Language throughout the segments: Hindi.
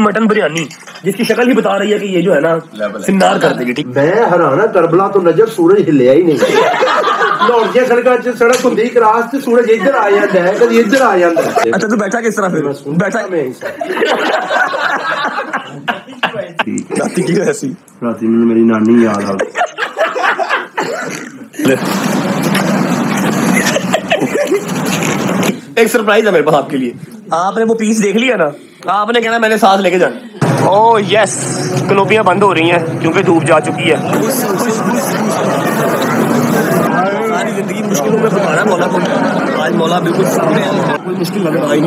मटन बिरयानी जिसकी शक्ल ही बता रही है कि ये जो है ना सिन्नार कर देगी ठीक ਮੈਂ ਹੈਰਾਨ ਆ ਕਰਬਲਾ ਤੋਂ ਨਜ਼ਰ ਸੂਰਜ ਹਿੱਲਿਆ ਹੀ ਨਹੀਂ ਲਾਹੌਰ ਦੀਆਂ ਸੜਕਾਂ 'ਚ ਸੜਕ ਹੁੰਦੀ ਕਰਾਸ ਤੇ ਸੂਰਜ ਇੱਧਰ ਆ ਜਾਂਦਾ ਹੈ ਕਦੀ ਇੱਧਰ ਆ ਜਾਂਦਾ ਹੈ अच्छा तू बैठा किस तरह फिर बैठा राती की ऐसी ਰਾਤੀ ਮੈਨੂੰ ਮੇਰੀ ਨਾਨੀ ਯਾਦ ਆ ਗਈ एक सरप्राइज है मेरे पास आपके लिए आपने वो पीस देख लिया ना? आपने कहना मैंने सांस लेके जाना। oh, ओ यस कलोपियाँ बंद हो रही हैं क्योंकि धूप जा चुकी है। ज़िंदगी मुश्किलों में बताना मौला को आज मौला बिल्कुल सामने कोई मुश्किल लग रहा ही।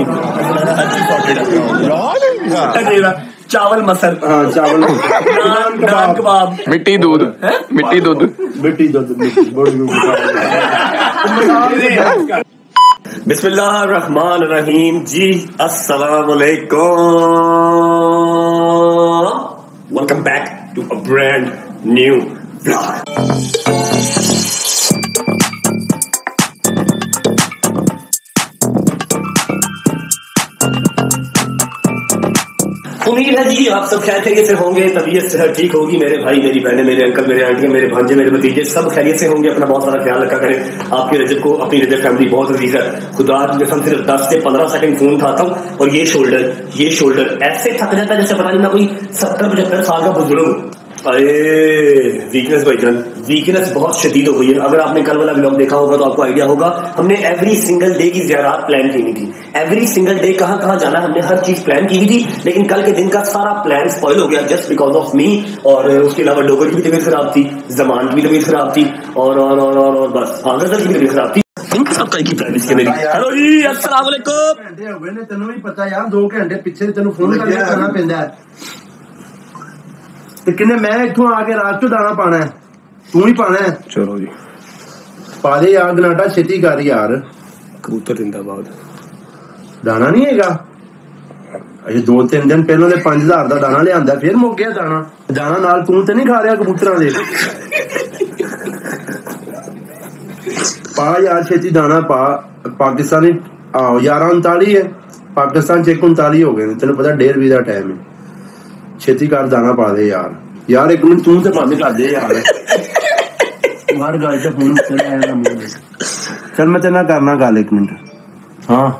नहीं चावल मसर। हाँ चावल कबाब। मिट्टी दूध। मिट्टी दूध। मिट्टी दूध Bismillah Rahman Rahim Ji Assalamu Alaikum. Welcome back to a brand new vlog. है जी, आप सब खैर खैरियत से होंगे, तबीयत से ठीक होगी, मेरे भाई, मेरी बहने, मेरे अंकल मेरे आंटियाँ मेरे भांजे, मेरे भतीजे, सब खैरियत से होंगे, अपना बहुत सारा ख्याल रखा करें। आपके रजत को, अपनी रजत फैमिली बहुत अज़ीज़ है। खुदा कसम सिर्फ़ दस से पंद्रह सेकंड फ़ोन खाता हूँ, और ये शोल्डर ये शोल्डर ऐसे थक जाता है जैसे पता नहीं मैं कोई सत्तर पचहत्तर साल का बुज़ुर्ग अरे वीकनेस भाईजान। वीकनेस बहुत शदीद हो गई है अगर आपने कल वाला ब्लॉग देखा होगा तो आपको आइडिया होगा हमने एवरी सिंगल डे की जियारात प्लान की हुई थी एवरी सिंगल डे कहाँ कहाँ जाना है हमने हर चीज प्लान की हुई थी लेकिन कल के दिन का सारा प्लान स्पॉइल हो गया जस्ट बिकॉज ऑफ मी और उसके अलावा डोगर की भी तबीयत खराब थी जमान की भी तबीयत खराब थी और और और और, और बस हागर की भी तबीयत खराब थी इन सबका एक ही प्लान इसके मेरी हेलो जी अस्सलाम वालेकुम ਘੰਟੇ ਹੋ ਗਏ ਨੇ ਤੈਨੂੰ ਵੀ ਪਤਾ ਯਾਰ 2 ਘੰਟੇ ਪਿੱਛੇ ਤੈਨੂੰ ਫੋਨ ਕਰਕੇ ਕਰਨਾ ਪੈਂਦਾ ਹੈ ਤੇ ਕਿੰਨੇ ਮੈਂ ਇੱਥੋਂ ਆ ਕੇ ਰਾਤ ਤੋਂ ਦਾਣਾ ਪਾਣਾ ਹੈ ਤੂੰ ਹੀ ਪਾਣਾ ਹੈ ਚਲੋ ਜੀ ਪਾ ਦੇ ਯਾਰ ਗਨਾਟਾ ਛੇਤੀ ਕਰ ਯਾਰ ਕਬੂਤਰ ਜਿੰਦਾਬਾਦ ਦਾਣਾ ਨਹੀਂ ਹੈਗਾ ਅਜੇ 2-3 ਦਿਨ ਪਹਿਲਾਂ ਦੇ 5000 ਦਾ ਦਾਣਾ ਲਿਆਂਦਾ ਫਿਰ ਮੁੱਕ ਗਿਆ ਦਾਣਾ ਦਾਣਾ ਨਾਲ ਤੂੰ ਤੇ ਨਹੀਂ ਖਾ ਰਿਹਾ ਕਬੂਤਰਾਂ ਦੇ ਪਾ ਯਾਰ ਛੇਤੀ ਦਾਣਾ ਪਾ ਪਾਕਿਸਤਾਨੀ ਆਓ 11:39 ਹੈ ਪਾਕਿਸਤਾਨ ਚ 39 ਹੋ ਗਏ ਨੇ ਤੈਨੂੰ ਪਤਾ 1.5 ਵੀ ਦਾ ਟਾਈਮ ਹੈ ਛੇਤੀ ਕਰ ਦਾਣਾ ਪਾ ਦੇ ਯਾਰ ਯਾਰ ਇੱਕ ਮਿੰਟ ਤੂੰ ਤੇ ਭਾਵੇਂ ਕਰ ਦੇ ਯਾਰ ਬਾਹਰ ਗੱਲ ਤੇ ਫੋਨ ਉੱਤੇ ਲੈ ਆਇਆ ਮੂੰਹ ਦੇ ਚਲ ਮੈਂ ਤੇ ਨਾਲ ਕਰਨਾ ਗੱਲ ਇੱਕ ਮਿੰਟ ਹਾਂ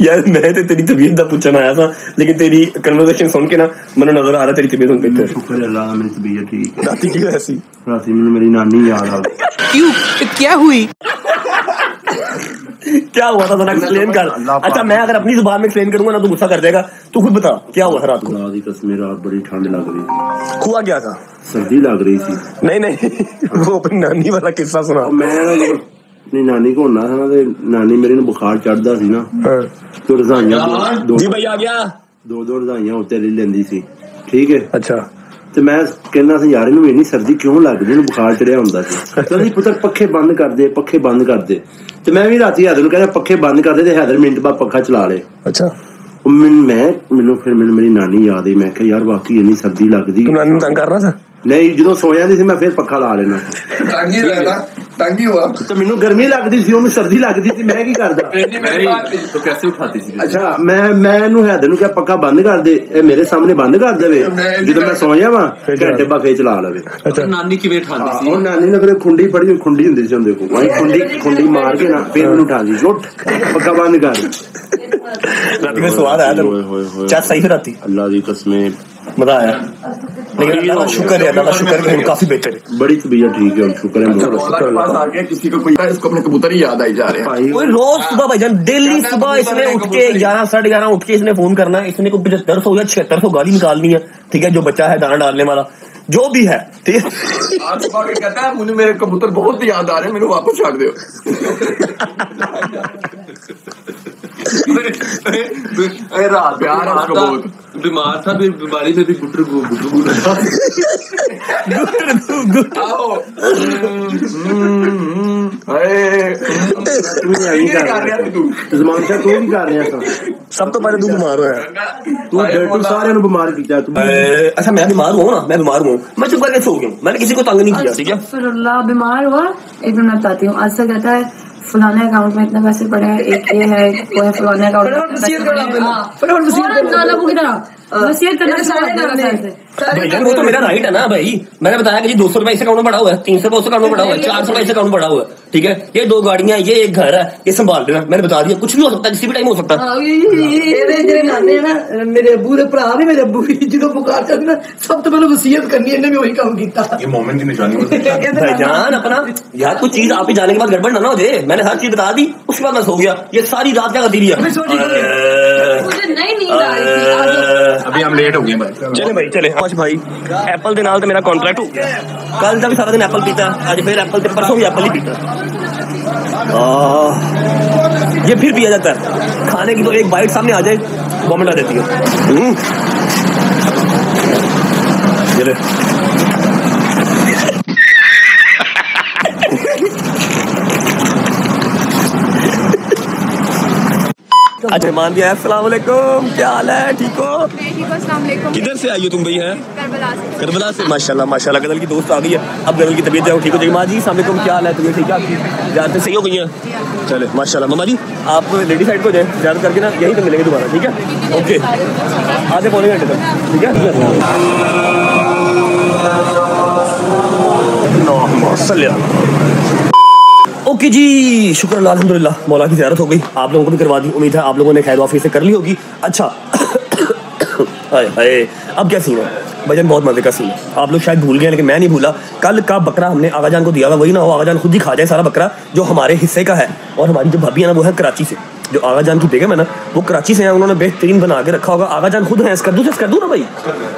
ਯਾਰ ਮੈਂ ਤੇ ਤੇਰੀ ਤਬੀਅਤ ਦਾ ਪੁੱਛਣ ਆਇਆ ਸਾਂ ਲੇਕਿਨ ਤੇਰੀ ਕਨਵਰਸੇਸ਼ਨ ਸੁਣ ਕੇ ਨਾ ਮੈਨੂੰ ਨਜ਼ਰ ਆ ਰਿਹਾ ਤੇਰੀ ਤਬੀਅਤ ਹੁਣ ਕਿੱਥੇ ਸ਼ੁਕਰ ਅੱਲਾਹ ਮੇਰੀ ਤਬੀਅਤ ਠੀਕ ਰਾਤੀ ਕੀ ਹੋਇਆ ਸੀ ਰਾਤੀ ਮੈਨੂੰ ਮੇਰੀ ਨਾਨੀ ਯਾਦ ਆ ਗਈ ਕਿਉਂ ਕੀ ਹੋਈ क्या हुआ था? एक्सप्लेन कर। अच्छा मैं अगर अपनी ज़ुबान में एक्सप्लेन करूँगा ना तो गुस्सा कर देगा तू खुद बता क्या हुआ था रात को? रात कसमें रात बड़ी ठंड लग रही हुआ क्या था? सर्दी लग रही थी। नहीं नहीं वो अपनी नानी वाला किस्सा सुना। मैं अपनी नानी को होना था ना तो नानी मेरे ने बुखार चढ़दा सी ना। हाँ। तो रजाइयाँ दो दो रजाइयाँ उत्ते लेंदी सी। ठीक है? अच्छा। ਤੇ ਮੈਂ ਕਹਿੰਦਾ ਸੀ ਯਾਰ ਇਹਨੂੰ ਇੰਨੀ ਸਰਦੀ ਕਿਉਂ ਲੱਗਦੀ? ਇਹਨੂੰ ਬੁਖਾਰ ਚੜਿਆ ਹੁੰਦਾ ਸੀ। ਕਹਿੰਦੀ ਪੁੱਤਰ ਪੱਖੇ ਬੰਦ ਕਰ ਦੇ ਪੱਖੇ ਬੰਦ ਕਰ ਦੇ। ਤੇ ਮੈਂ ਵੀ ਰਾਤੀ ਹੈਦਰ ਨੂੰ ਕਹਿੰਦਾ ਪੱਖੇ ਬੰਦ ਕਰ ਦੇ ਤੇ ਹੈਦਰ ਮਿੰਟ ਬਾਅਦ ਪੱਖਾ ਚਲਾ ਲੇ। ਅੱਛਾ। ਮੈਂ ਮੈਨੂੰ ਫਿਰ ਮੈਨੂੰ ਮੇਰੀ ਨਾਨੀ ਯਾਦ ਆਈ ਮੈਂ ਕਿਹਾ ਯਾਰ ਵਾਕਈ ਇੰਨੀ ਸਰਦੀ ਲੱਗਦੀ। ਤੂੰ ਨਾਨੀ ਨੂੰ ਤੰਗ ਕਰਨਾ ਸੀ? ਨਹੀਂ ਜਦੋਂ ਸੌ ਜਾਂਦੀ ਸੀ ਮੈਂ ਫੇਰ ਪੱਖਾ ਲਾ ਲੈਣਾ ਟਾਂਗੀ ਲੱਗਦਾ ਟਾਂਗੀ ਹੋਆ। ਤੇ ਮੈਨੂੰ ਗਰਮੀ ਲੱਗਦੀ ਸੀ ਉਹਨੂੰ ਸਰਦੀ ਲੱਗਦੀ ਸੀ ਮੈਂ ਕੀ ਕਰਦਾ? ਤੂੰ ਕਿਵੇਂ ਉਠਾਤੀ ਸੀ? ਅੱਛਾ ਮੈਂ ਮੈਂ ਇਹਨੂੰ ਹੈਦਰ ਨੂੰ ਕਿਹਾ ਪੱਖਾ ਬੰਦ ਕਰ ਦੇ ਇਹ ਮੇਰੇ ਸਾਹਮਣੇ ਬੰਦ ਕਰ ਦੇਵੇ। ਜਦੋਂ ਮੈਂ ਸੌ ਜਾਵਾਂ ਘੰਟੇ ਬਾਅਦ ਫੇਰ ਚਲਾ ਲਵੇ। ਅੱਛਾ। ਨਾਨੀ ਕਿਵੇਂ ਉਠਾਉਂਦੀ ਸੀ? ਉਹ ਨਾਨੀ ਨੇ ਫਿਰ ਖੁੰਡੀ ਫੜੀ ਖੁੰਡੀ ਹੁੰਦੀ ਸੀ ਉਹਦੇ ਕੋਲ। ਮੈਂ ਖੁੰਡੀ ਖੁੰਡੀ ਮਾਰ ਕੇ ਨਾ ਫੇਰ ਮੈਨੂੰ ਉਠਾਉਂਦੀ ਲੁੱਟ ਪੱਖਾ ਬੰਦ ਕਰ। ਰਾਤੀ ਮੈਂ ਸਵਾਦ ਆਇਆ ਤੇ ਚਾਹ ਸਹੀ ਰਾਤੀ? ਅੱਲਾ ਦੀ ਕਸਮੇ ਮਜ਼ਾ ਆਇਆ। ग्यारह साढ़े फ़ोन करना है इसने पचहत्तर सौ या छिहत्तर सौ गाली निकालनी है ठीक है जो बच्चा है दाना डालने वाला जो भी है ठीक है। है मुझे मेरे कबूतर बहुत याद आ रहे हैं मेरे वापस छाट दो। अरे रात प्यार है उसको बहुत बीमार था फिर बीमारी में भी गुटर गु गुटर गु लगा आओ अरे ਤੂੰ ਵੀ ਆਈ क्या ਕਰ कर रहा ਰਿਹਾ है तू ਜ਼ਮਾਨ ਸ਼ਾਹ ਤੂੰ ਵੀ ਕਰ ਰਿਹਾ ਸਾਂ सब तो पहले तू बीमार है ਤੂੰ ਡੇਟੂ ਸਾਰਿਆਂ ਨੂੰ ਬਿਮਾਰ ਕੀਤਾ ਤੂੰ अच्छा मैं बीमार हूँ ना मैं बीमार हूँ मैं चुप करके सो गया हूँ मैंने किसी को तंग नहीं किया ठीक है अस्तगफिरुल्लाह बीमार हुआ एक मिनट बताती हूँ आस्था कहता है फलाने अकाउंट में इतने पैसे पड़े हैं एक ये है वो है फलाने अकाउंट में वो तो मेरा राइट है ना भाई मैंने बताया कि दो सौ रुपए इससे बढ़ा हुआ है तीन सौ रुपए उससे काउंट बढ़ा हुआ है चार सौ रुपए इससे काउंट बढ़ा हुआ है ठीक है ये दो गाड़ियाँ ये एक घर है ये संभाल लेना मैंने बता दिया कुछ भी हो सकता है किसी भी टाइम हो सकता मेरे अबू के भरा ने मेरे अबू जो पुकार सब तो मैंने वसीयत करनी इन्हें भी वही काम किया ये अपना यार कोई चीज़ आप ही जाने के बाद गड़बड़ ना हो जाए मैंने हर चीज़ बता दी उसके बाद मैं सो गया ये सारी रात क्या करती रही है मुझे नहीं थी आज अभी हम लेट हो गए भाई चले भाई चले आज भाई एप्पल ਦੇ ਨਾਲ ਤੇ ਮੇਰਾ ਕੰਟਰੈਕਟ ਹੋ ਗਿਆ ਕੱਲ ਦਾ ਵੀ ਸਾਰਾ ਦਿਨ ਐਪਲ ਪੀਤਾ ਅੱਜ ਫਿਰ ਐਪਲ ਤੇ परसों भी एप्पल ही पीता आह, ये फिर पिया जाता है खाने की तो एक बाइट सामने आ जाए वॉमिट आ जाती है अच्छा मान दिया अस्सलाम वालेकुम क्या हाल है? ठीक हो? किधर से आई हो तुम भाई हैं करबला से। माशाल्लाह माशाल्लाह गदल की दोस्त आ गई है। अब गदल की तबीयत जाओ ठीक हो जाएगी। माँ जी सामने क्या हाल है तुम्हें? ठीक है आपकी ज़्यादा सही हो गई है? चले माशाल्लाह। मामा जी आप लेडी साइड को जाए ज़्यादा करके ना यहीं पे मिलेंगे दोबारा ठीक है? ओके। आधे पौने घंटे तक ठीक है? ओके जी शुक्र अल्लाह अल्हम्दुलिल्लाह मौला की ज़ियारत हो गई। आप लोगों को भी करवा दी, उम्मीद है आप लोगों ने खैर वाफी से कर ली होगी। अच्छा अब क्या सीन है? भजन बहुत मज़े का सीन है। आप लोग शायद भूल गए लेकिन मैं नहीं भूला। कल का बकरा हमने आगा जान को दिया हुआ वही ना हो, आगा जान खुद ही खा जाए सारा बकरा, जो हमारे हिस्से का है। और हमारी जो भाभी है ना, वो है कराची से। जो आगा जान की बेगम है ना, वो कराची से है, उन्होंने बेहतरीन बना के रखा होगा। आगा जान खुद है स्कर्दू से स्कर्दू ना भाई?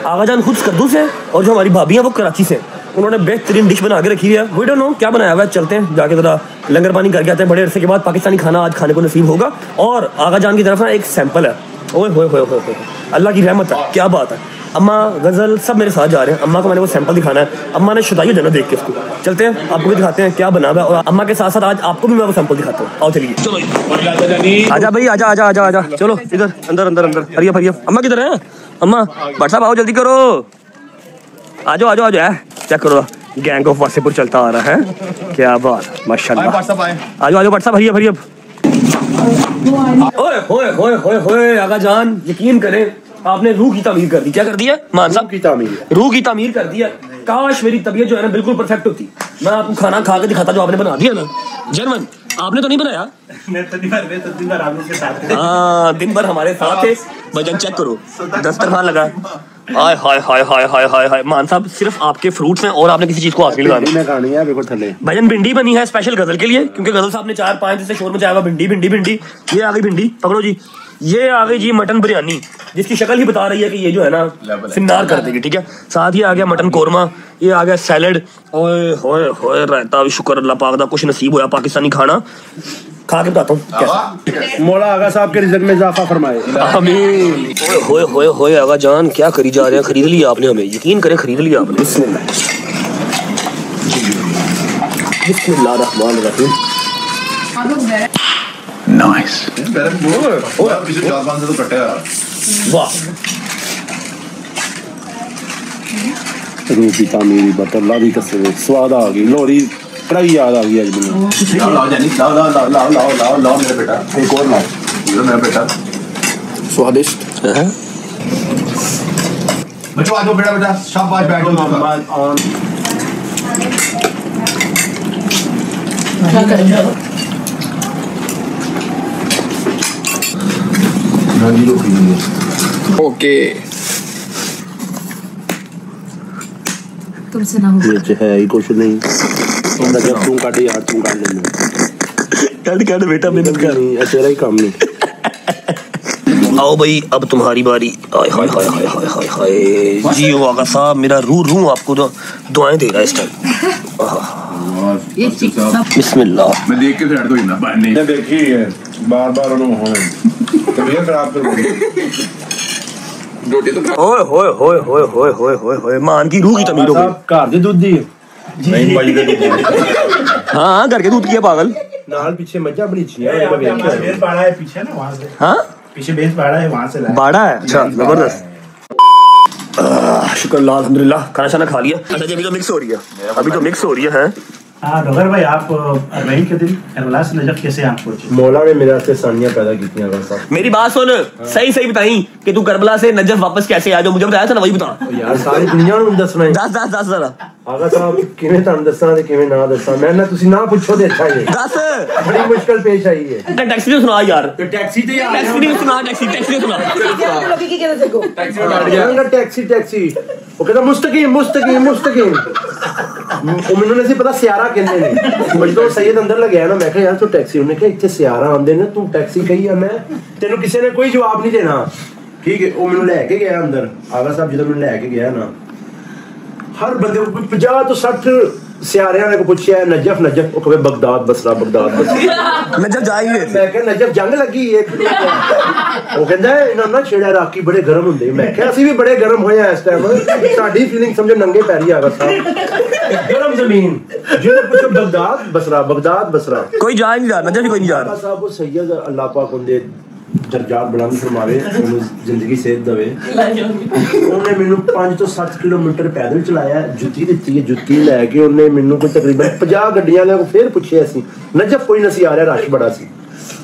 आगा जान खुद स्कर्दू से और जो हमारी भाभी है, वो कराची से है। उन्होंने बेहतरीन डिश बना के रखी है। वी डोंट नो क्या बनाया हुआ है। चलते हैं जाके जरा लंगर पानी करके आते हैं। बड़े अरसे के बाद पाकिस्तानी खाना आज खाने को नसीब होगा। और आगा जान की तरफ़ ना एक सैंपल है। ओए होए होए होए होए अल्लाह की रहमत है। क्या बात है। अम्मा गज़ल सब मेरे साथ जा रहे हैं। अम्मा को मैंने वो सैंपल दिखाना है। अम्मा ने शुदाई देना देख के इसको। चलते हैं आपको भी दिखाते हैं क्या बना हुआ और अम्मा के साथ साथ आज आपको भी मैं वो सैंपल दिखाता हूँ। आओ चलिए। चलो आजा भाई आजा आजा आजा आजा। चलो इधर अंदर अंदर अंदर। हरिया हरिया। अम्मा किधर है? अम्मा भट्ट साहब आओ जल्दी करो। आ जाओ आ जाओ आ जाओ चेक करो गैंग ऑफ़ वासेपुर चलता आ रहा है। क्या बात माशाल्लाह। आज आज व्हाट्सएप भैया हरिया ओए होए होए होए होए आगा जान यकीन करें आपने रूह की तामीर कर दी। क्या कर दिया मान साहब? की तामीर। रूह की तामीर कर दिया काश मेरी तबीयत जो है ना बिल्कुल परफेक्ट होती। मैं आपको खाना खा के दिखाता जो आपने बना दिया ना। जर्मन आपने तो नहीं बनाया? हाँ। दिन भर हमारे साथ थे वज़न चेक करो। दस्तरखान लगा? हाय हाय हाय हाय हाय हाय हाय। मान साहब सिर्फ़ आपके फ्रूट्स हैं और आपने किसी चीज़ को हाथ नहीं लगाना। है थले भजन भिंडी बनी है स्पेशल गज़ल के लिए क्योंकि गज़ल साहब ने चार पाँच दिन से शोर मचाया हुआ भिंडी भिंडी भिंडी। ये आ गई भिंडी पकड़ो जी। ये आ गई जी मटन बिरयानी जिसकी शक्ल ही बता रही है कि ये जो है ना सिन्नार कर देगी ठीक है? साथ ही आ गया मटन कोरमा ये आ गया सैलड। ओए होए होए रहता भी शुक्र अल्लाह पाक दा कुछ नसीब होया पाकिस्तानी खाना। खा के बताता हूँ आगा? साहब के रिज़ल्ट में इजाफा फरमाए। आमीन। होए होए होए आगा जान क्या करी जा रहे हैं? खरीद लिया आपने हमें यकीन करें खरीद लिया आपने। बिस्मिल्लाह। बिस्मिल्लाह रहमान रहीम। यार वाह की तामीर बट अल्लाह की कसम स्वाद आ गई लोहड़ी कड़ाई याद आ गई आज मैंने लाओ लाओ जानी लाओ लाओ लाओ लाओ लाओ लाओ लाओ मेरा बेटा एक और लाओ ये मेरा बेटा स्वादिष्ट बच्चों आ जाओ बेटा बेटा शाबाश बैठो ओके तुमसे ना हो ये है ही कुछ नहीं जब तू काटे यार तू काट लेना कट कट बेटा मेहनत कर नहीं ये तेरा ही काम नहीं आओ भाई अब तुम्हारी बारी हाय हाय हाय हाय हाय हाय हाय जी ओ आगा साहब मेरा रू रू आपको तो दुआएँ दे रहा है इस टाइम बिस्मिल्लाह मैं देख के तो हट दो ना। नहीं देखी है। बार बार उन्होंने। खराब कर ज़बरदस्त। शुक्र खाना खा लिया। तो अभी तो मिक्स हो रही है? भाई आप कैसे आप ने मेरे पैदा की मेरी बात सुन। हाँ। सही सही बताई कि तू करबला से नजफ वापस कैसे आ जाओ मुझे बताया था ना वही बताओ यार सारी दुनिया दस दस दस ਆਗਾ ਸਾਹਿਬ ਕਿਵੇਂ ਤੁਹਾਨੂੰ ਦੱਸਾਂ ਤੇ ਕਿਵੇਂ ਨਾ ਦੱਸਾਂ ਮੈਂ ਨਾ ਤੁਸੀਂ ਨਾ ਪੁੱਛੋ ਤੇ ਅੱਛਾ ਹੀ ਹੈ दस ਬੜੀ ਮੁਸ਼ਕਲ ਪੇਸ਼ ਆਈ ਹੈ ਤੇ ਟੈਕਸੀ ਨੂੰ ਸੁਣਾ ਯਾਰ ਤੇ ਟੈਕਸੀ ਤੇ ਆ ਟੈਕਸੀ ਨੂੰ ਸੁਣਾ ਟੈਕਸੀ ਟੈਕਸੀ ਨੂੰ ਸੁਣਾ ਲੋਕੀ ਕੀ ਕਹਿੰਦੇ ਸਗੋ ਜਾਣਗਾ ਟੈਕਸੀ ਟੈਕਸੀ ਉਹ ਕਹਿੰਦਾ ਮੁਸਤਕੀਮ ਮੁਸਤਕੀਮ ਮੁਸਤਕੀਮ ਉਹ ਮੈਨੂੰ ਨਹੀਂ ਸੀ ਪਤਾ ਸਿਆਰਾ ਕਹਿੰਦੇ ਨੇ ਜਦੋਂ ਸੈਦ ਅੰਦਰ ਲੱਗਿਆ ਨਾ ਮੈਂ ਕਿਹਾ ਯਾਰ ਤੂੰ ਟੈਕਸੀ ਉਹਨੇ ਕਿਹਾ ਇੱਥੇ ਸਿਆਰਾ ਆਉਂਦੇ ਨੇ ਤੂੰ ਟੈਕਸੀ ਕਹੀ ਆ ਮੈਂ ਤੈਨੂੰ ਕਿਸੇ ਨੇ ਕੋਈ ਜਵਾਬ ਨਹੀਂ ਦੇਣਾ ਠੀਕ ਹੈ ਉਹ ਮੈਨੂੰ ਲੈ ਕੇ ਗਿਆ ਅੰਦਰ ਆਗਾ ਸਾਹਿਬ ਜਦੋਂ ਮੈਨੂੰ ਲੈ ਕੇ ਗਿਆ ਨਾ ਹਰ ਬੰਦੇ ਨੂੰ 50 ਤੋਂ 60 ਸਿਆਰਿਆਂ ਨੇ ਕੋ ਪੁੱਛਿਆ ਨਜਫ ਨਜਫ ਉਹ ਕਹੇ Baghdad Basra Baghdad Basra Najaf ਜਾਈਏ ਮੈਂ ਕਿਹਾ ਨਜਫ ਜੰਗ ਲੱਗੀ ਏ ਉਹ ਕਹਿੰਦਾ ਇਹਨਾਂ ਨਾਲ ਛੇੜਾ ਰਾਕੀ ਬੜੇ ਗਰਮ ਹੁੰਦੇ ਮੈਂ ਕਿਹਾ ਅਸੀਂ ਵੀ ਬੜੇ ਗਰਮ ਹੋਏ ਆ ਇਸ ਟਾਈਮ ਸਾਡੀ ਫੀਲਿੰਗ ਸਮਝੋ ਨੰਗੇ ਪੈਰੀ ਆ ਬਸ ਗਰਮ ਜ਼ਮੀਨ ਜਿਹਨੂੰ ਪੁੱਛੋ ਬਗਦਾਦ ਬਸਰਾ ਬਗਦਾਦ ਬਸਰਾ ਕੋਈ ਜਾ ਹੀ ਨਹੀਂ ਰਹਾ ਨਜਫ ਹੀ ਕੋਈ ਨਹੀਂ ਜਾ ਬਾਬਾ ਸਾਹਿਬ ਉਹ ਸੈਯਦ ਅੱਲਾਹ ਪਾਕ ਉਹਦੇ ਦਰਜਾਤ ਬੁਲੰਦ ਫਰਮਾਵੇ ਉਹਨੂੰ ਜ਼ਿੰਦਗੀ ਸੇਧ ਦੇਵੇ। ਉਹਨੇ ਮੈਨੂੰ 5 ਤੋਂ 7 ਕਿਲੋਮੀਟਰ ਪੈਦਲ ਚਲਾਇਆ, ਜੁੱਤੀ ਦਿੱਤੀ ਹੈ ਜੁੱਤੀ ਲੈ ਕੇ ਉਹਨੇ ਮੈਨੂੰ ਕੋਈ ਤਕਰੀਬਨ 50 ਗੱਡੀਆਂ ਲੈ ਫੇਰ ਪੁੱਛਿਆ ਸੀ। ਨਜਫ ਕੋਈ ਨਸੀ ਆ ਰਿਹਾ, ਰਸ਼ ਬੜਾ ਸੀ।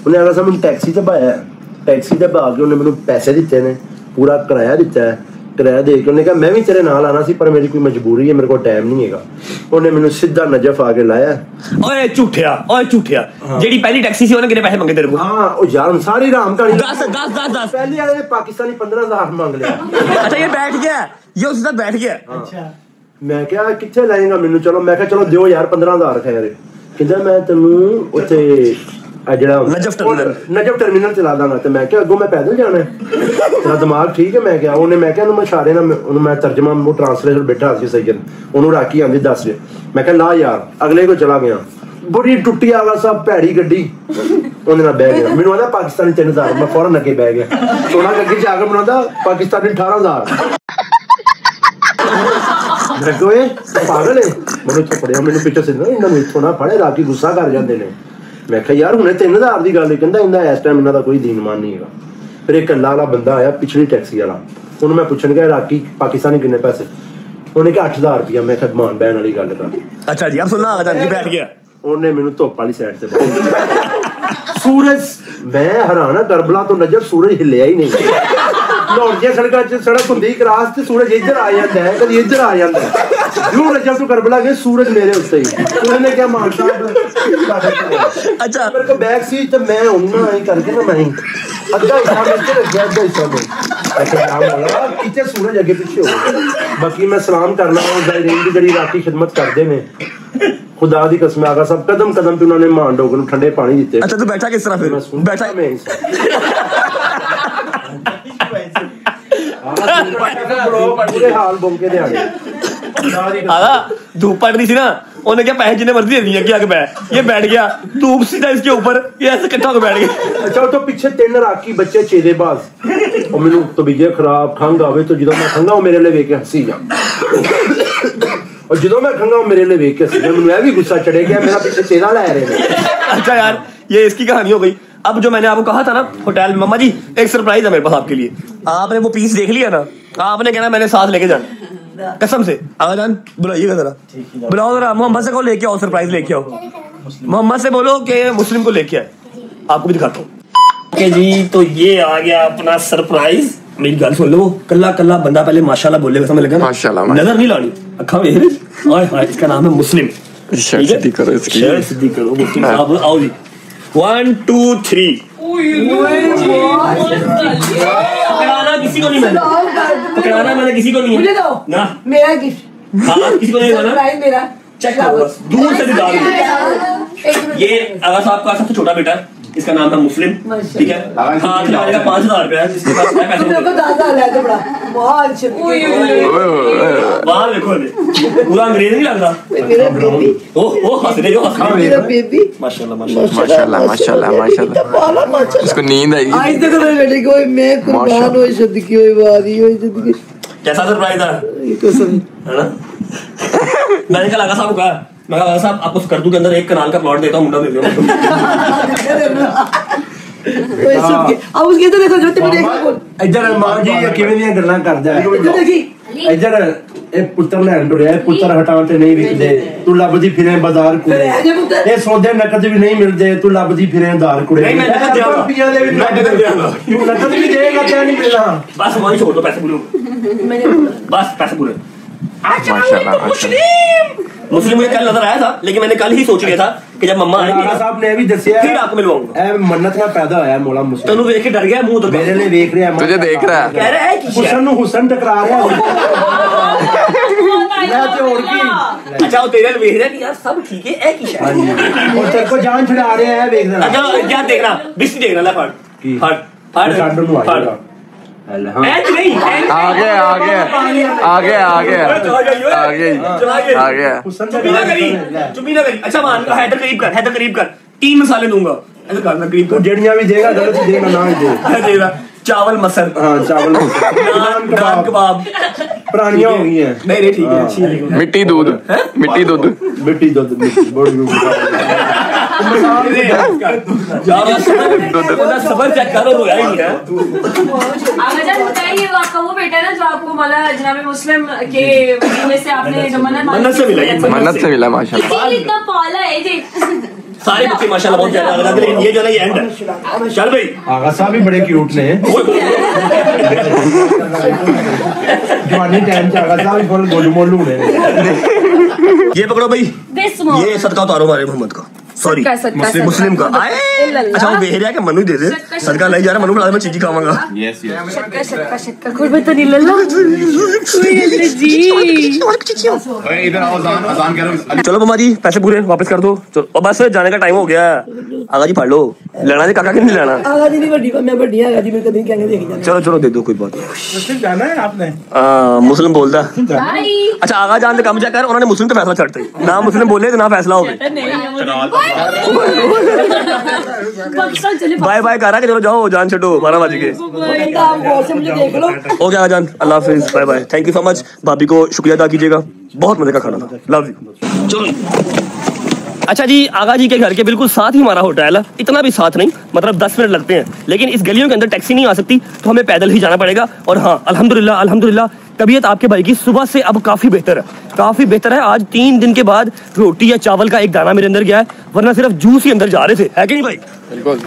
ਉਹਨੇ ਆਗਾ ਸਾਨੂੰ ਟੈਕਸੀ ਤੇ ਪਾਇਆ ਟੈਕਸੀ ਤੇ ਪਾ ਕੇ ਉਹਨੇ ਮੈਨੂੰ ਪੈਸੇ ਦਿੱਤੇ ਨੇ, ਪੂਰਾ ਕਿਰਾਇਆ ਦਿੱਤਾ ਹੈ। ਕਿਰਾਇਆ ਦੇ ਕੇ ਉਹਨੇ ਕਿਹਾ ਮੈਂ ਵੀ ਤੇਰੇ ਨਾਲ ਆਣਾ ਸੀ ਪਰ ਮੇਰੀ ਕੋਈ ਮਜਬੂਰੀ ਹੈ ਮੇਰੇ ਕੋਲ ਟਾਈਮ ਨਹੀਂ ਹੈਗਾ ਉਹਨੇ ਮੈਨੂੰ ਸਿੱਧਾ ਨਜਫ ਆ ਕੇ ਲਾਇਆ ਓਏ ਝੂਠਿਆ ਓਏ ਝੂਠਿਆ ਜਿਹੜੀ ਪਹਿਲੀ ਟੈਕਸੀ ਸੀ ਉਹਨੇ ਕਿੰਨੇ ਪੈਸੇ ਮੰਗੇ ਤੇਰੇ ਕੋਲ ਹਾਂ ਉਹ ਯਾਰ ਸਾਰੀ ਰਾਮ ਕਹਾਣੀ 10 10 10 10 ਪਹਿਲੀ ਵਾਲੇ ਨੇ ਪਾਕਿਸਤਾਨੀ 15000 ਮੰਗ ਲਿਆ ਅੱਛਾ ਇਹ ਬੈਠ ਗਿਆ ਇਹ ਉਸ ਦਾ ਬੈਠ ਗਿਆ ਅੱਛਾ ਮੈਂ ਕਿਹਾ ਕਿੱਥੇ ਲੈਣਗਾ ਮੈਨੂੰ ਚਲੋ ਮੈਂ ਕਿਹਾ ਚਲੋ ਦਿਓ ਯਾਰ 15000 ਖੈਰ ਕਹਿੰਦਾ ਮੈਂ ਤੈਨੂੰ ਉੱਥੇ ਜਿਹੜਾ ਨਜਫ ਟਰਮੀਨਲ। ਨਜਫ ਟਰਮੀਨਲ ਚਲਾ ਦਾਂਗਾ ਤੇ ਮੈਂ ਕਿਹਾ ਅੱਗੋਂ ਮੈਂ ਪੈਦਲ ਜਾਣਾ ਹੈ ਤੇਰਾ ਦਿਮਾਗ ਠੀਕ ਹੈ ਮੈਂ ਕਿਹਾ ਉਹਨੇ ਮੈਂ ਕਿਹਾ ਉਹਨੂੰ ਮੈਂ ਇਸ਼ਾਰੇ ਨਾਲ ਮੈਂ- ਉਹਨੂੰ ਮੈਂ ਤਰਜਮਾ ਉਹ ਟ੍ਰਾਂਸਲੇਟਰ ਬੈਠਾ ਸੀ ਸੈਯਦ ਉਹਨੂੰ ਰਾਕੀ ਆਂਦੀ ਦੱਸ ਰਿਹਾ ਮੈਂ ਕਿਹਾ ਲਾ ਯਾਰ ਅਗਲੇ ਕੋ ਚਲਾ ਗਿਆ ਬੜੀ ਟੁੱਟੀ ਆਵਾ ਸਭ ਭੈੜੀ ਗੱਡੀ ਉਹਦੇ ਨਾਲ ਬਹਿ ਗਿਆ ਮੈਨੂੰ ਆਦਾ ਪਾਕਿਸਤਾਨੀ 3000 ਮੈਂ ਫੌਰਨ ਅੱਗੇ ਬਹਿ ਗਿਆ ਸੋਨਾ ਅੱਗੇ ਜਾ ਕੇ ਬਣਾਉਂਦਾ ਪਾਕਿਸਤਾਨੀ 18000 ਮੈਂ ਕਿਹਾ ਓਏ ਪਾਗਲ ਹੈ ਮੈਨੂੰ ਥੱਪੜਿਆ ਮੈਨੂੰ ਪਿੱਛੇ ਸੇ ਨਾ ਇਹਨਾਂ ਨੂੰ ਇੱਥੋਂ ਨਾ ਫੜੇ ਰਾਕੀ ਗੁੱਸਾ ਕਰ ਜਾਂਦੇ ਨੇ ਮੈਂ ਕਿਹਾ ਯਾਰ ਹੁਣੇ 3000 ਦੀ ਗੱਲ ਹੈ ਕਹਿੰਦਾ ਇਹਨਾਂ ਇਸ ਟਾਈਮ ਇਹਨਾਂ ਦਾ ਕੋਈ ਦੀਨਮਾਨ ਨਹੀਂ ਹੈਗਾ। ਫਿਰ ਇੱਕ ਅੱਲਾ ਵਾਲਾ ਬੰਦਾ ਆਇਆ ਪਿਛਲੀ ਟੈਕਸੀ ਵਾਲਾ। ਉਹਨੂੰ ਮੈਂ ਪੁੱਛਣ ਗਿਆ ਰਾਕੀ ਪਾਕਿਸਤਾਨੀ ਕਿੰਨੇ ਪੈਸੇ? ਉਹਨੇ ਕਿਹਾ 8000 ਰੁਪਇਆ। ਮੈਂ ਕਿਹਾ ਮਾਨ ਬੈਣ ਵਾਲੀ ਗੱਲ ਕਰ। ਅੱਛਾ ਜੀ ਆਪ ਸੁਣਾ ਆ ਜੀ ਬੈਠ ਗਿਆ। ਉਹਨੇ ਮੈਨੂੰ ਧੁੱਪ ਵਾਲੀ ਸਾਈਡ ਤੇ ਸੂਰਜ ਮੈਂ ਹੈਰਾਨ ਆ ਤੋਂ ਨਜ਼ਰ ਸੂਰਜ ਹਿੱਲਿਆ ਹੀ ਨਹੀਂ। ਲਾਹੌਰ ਦੀਆਂ ਸੜਕਾਂ 'ਚ ਸੜਕ ਹੁੰਦੀ ਕਰਾਸ ਤੇ ਸੂਰਜ ਇੱਧਰ ਆ ਜਾਂਦਾ ਹੈ ਕਦੀ ਇੱਧਰ ਆ ਜਾਂਦਾ ਹੈ ਜਿਉਂ ਨਜ਼ਰ ਤੋਂ ਕਰਬਲਾ ਗਏ ਸੂਰਜ ਮੇਰੇ ਉੱਤੇ ਹੀ ਸੂਰਜ ਨੇ ਕਿਹਾ ਮਾਨ ਸਾਹਿਬ ਤੁਹਾਡੇ ਕੋਲ अच्छा ਮੇਰੇ ਕੋਲ ਬੈਗ ਸੀ ਤੇ ਮੈਂ ਉਹਨਾਂ ਹੀ ਕਰਕੇ ਨਾ ਮੈਂ ਹੀ ਅੱਧਾ ਹਿੱਸਾ ਮੈਂ ਇੱਧਰ ਰੱਖਿਆ ਅੱਧਾ ਹਿੱਸਾ ਮੈਂ ਅੱਛਾ ਨਾਮ ਵਾਲਾ ਕਿਤੇ ਸੂਰਜ ਅੱਗੇ ਪਿੱਛੇ ਹੋ ਗਿਆ। ਬਾਕੀ ਮੈਂ ਸਲਾਮ ਕਰਨਾ ਉਹ ਜ਼ਾਇਰੀਨ ਦੀ ਜਿਹੜੀ ਰਾਤੀ ਖਿਦਮਤ ਕਰਦੇ ਨੇ ਖੁਦਾ ਦੀ ਕਸਮ ਆਗਾ ਸਭ ਕਦਮ ਕਦਮ ਤੇ ਉਹਨਾਂ ਨੇ ਮਾਂ ਡੋਗ ਨੂੰ ਠੰਡੇ ਪਾਣੀ ਦਿੱਤੇ अच्छा तू बैठा किस तरह ਮੈਂ फिर ਸੁਣਦਾ बैठा ਮੈਂ अच्छा, तो तो खराब खंग आवे तो जो मैं खंगा मेरे लिए वेख जा। और जो मैं खंगा मेरे लिए वेख के हँसी जा। मैं भी गुस्सा चढ़े गया मेरा पिछले चेहरा लै रहे अच्छा यार ये इसकी कहानी हो गई। अब जो मैंने आपको कहा था ना होटल में मम्मा जी एक सरप्राइज़ है मेरे पास आपके लिए। आपने वो पीस देख लिया ना आपने कहना मैंने साथ लेके जाना। कसम से। आगा जान बुलाइएगा जरा। बुलाओ जरा मोहम्मद से को लेके आओ सरप्राइज़ लेके आओ। मोहम्मद से बोलो कि मुस्लिम को लेके आए। आपको भी दिखाता हूँ। ओके जी तो ये आ गया अपना सरप्राइज़ मेरी गल सुन लो कल्ला कल्ला बंदा पहले माशाल्लाह बोलेगा समझ लगा माशाल्लाह, नज़र नहीं लानी। अखा में हाय हाय इसका नाम है मुस्लिम। शर्ट सीधी करो इसकी। शर्ट सीधी करो मुस्लिम साहब आओ जी। वन टू थ्री पकड़ाना किसी को नहीं मैंने। पकड़ाना मैंने किसी को नहीं मुझे दो। ना। मेरा गिफ्ट हाँ किसी को नहीं सरप्राइज़ मेरा। चेक करो बस। दूर से दिखा दो। ये अगर साहब का सबसे छोटा बेटा है इसका नाम है मुस्लिम। ठीक है? हाँ खिलाने का पाँच हज़ार रुपया है जिसके पास है। तो बाहर देखो अभी। पूरा अंग्रेज़ नहीं लग रहा? मेरा बेबी। ओह ओह हंस रहे हो हंस रहे मेरा हो बेबी। माशाल्लाह माशाल्लाह। माशाल्लाह माशाल्लाह माशाल्लाह माशाल्लाह। इसको नींद आएगी। आज तक मेरे बेटे को मैं कुर्बान। हुई शुद्ध की हुई वादी हुई शुद्ध की कैसा सरप्राइज़ था ये कसम है ना? मैंने कल आगा साहब को कहा। मैं कहा आगा साहब आपको स्कर्दू के अंदर एक कनाल का प्लॉट देता हूँ मुंडा दे दो तो ये शुद्ध की अब उसके तो देखो जो तेरे को बोल ਇੱਧਰ ਮਾਂ ਜੀ ਇਹ ਕਿਵੇਂ ਦੀਆਂ ਗੱਲਾਂ ਕਰਦਾ ਹੈ तो देखी ਇੱਧਰ ਇਹ ਪੁੱਤਰ ਲੈਣ ਟੁਰਿਆ ਇਹ ਪੁੱਤਰ ਹਟਾਉਣ ਤੇ ਨਹੀਂ ਵਿਕਦੇ ਤੂੰ ਲੱਭਦੀ ਫਿਰੇ ਬਾਜ਼ਾਰ ਕੁੜੇ ਫਿਰ ਇਹ ਜੇ ਪੁੱਤਰ- ਇਹ ਸੌਦੇ ਨਕਦ ਵੀ ਨਹੀਂ ਮਿਲਦੇ ਤੂੰ ਲੱਭਦੀ ਫਿਰੇ ਉਧਾਰ ਕੁੜੇ ਨਹੀਂ, ਮੈਂ ਨਕਦ ਦਿਆਂਗਾ। ਰੁਪਈਆ ਦੇ ਵੀ ਮੈਂ ਨਕਦ ਦਿਆਂਗਾ। ਤੂੰ ਨਕਦ ਵੀ ਦੇਗਾ ਤੇ ਨਹੀਂ ਮਿਲਣਾ बस वही छोड़ दो पैसे पूरे बस पैसे पूरे माशाल्लाह माशाल्लाह मुस्लिम मुझे कल नज़र आया था लेकिन मैंने कल ही सोच लिया था अच्छा। कि जब मम्मा आएँगे साहब ने भी दसिया फिर आपको मिलवाऊँगा। ए मन्नत का पैदा होया मौला मुस्लिम। तनु देख के डर गया मुँह तो मेरे ने देख रहा है तुझे देख रहा है। कह रहा है कि हुसन नु हुसन टकरा तो अच्छा, रहा है। अच्छा तेरे है यार सब ठीक है है की हाँ को जान छुड़ा रहे हैं देख रहा। अच्छा आगे आगे आगे आगे आगे आगे तीन मसाले दूँगा। चावल मसर। हाँ, चावल कबाब। पुरानियाँ हो। गई मिट्टी दूध। मिट्टी दूध। मिट्टी दूध। मन्नत से मिला सारे बच्चे माशाल्लाह बहुत ज़्यादा ये जो एंड है चल भाई। आगा साहब भी बड़े क्यूट ने जवानी टाइम के आगा साहब बोल मोलू ने ये पकड़ो भाई ये सदका उतारो हमारे मोहम्मद का। सॉरी मुस्लिम का आए अच्छा वो बेहरिया के मनु दे दे सरकार नहीं जा रहा मनु बड़ा मैं चीजी खाऊँगा यस यस शक्का शक्का शक्का कुर्बत नहीं लल्ला जी ओए इधर आओ अजान अजान कह रहा हूँ चलो पैसे पूरे वापस कर दो चलो और बस जाने का टाइम हो गया आगा जी पढ़ लो लेना जी काका के नहीं लड़ना आगा जी नहीं बड़ी मैं बड़ी आगा जी मेरे को नहीं कहेंगे देख जाना चलो चलो दे दो कोई बात मुस्लिम जाना है आपने हाँ मुस्लिम बोलता अच्छा आगा जान से कम जाकर उन्होंने मुस्लिम का फैसला छाड़ते ना मुस्लिम बोले ना फैसला हो गया बाय बाय कह रहा कि चलो जाओ जान छो बारह बज के हो गया जान, अल्लाह हाफिज bye bye thank you so much भाभी को शुक्रिया अदा कीजिएगा। बहुत मज़े का खाना था। लव यू चलो। अच्छा जी, आगा जी के घर के बिल्कुल साथ ही हमारा होटल है। इतना भी साथ नहीं मतलब दस मिनट लगते हैं। लेकिन इस गलियों के अंदर टैक्सी नहीं आ सकती तो हमें पैदल ही जाना पड़ेगा। और हाँ अल्हम्दुलिल्लाह अल्हम्दुलिल्लाह तबीयत आपके भाई की सुबह से अब काफ़ी बेहतर है। काफ़ी बेहतर है। आज तीन दिन के बाद रोटी या चावल का एक दाना मेरे अंदर गया है, वरना सिर्फ़ जूस ही अंदर जा रहे थे। है कि नहीं भाई? बिल्कुल।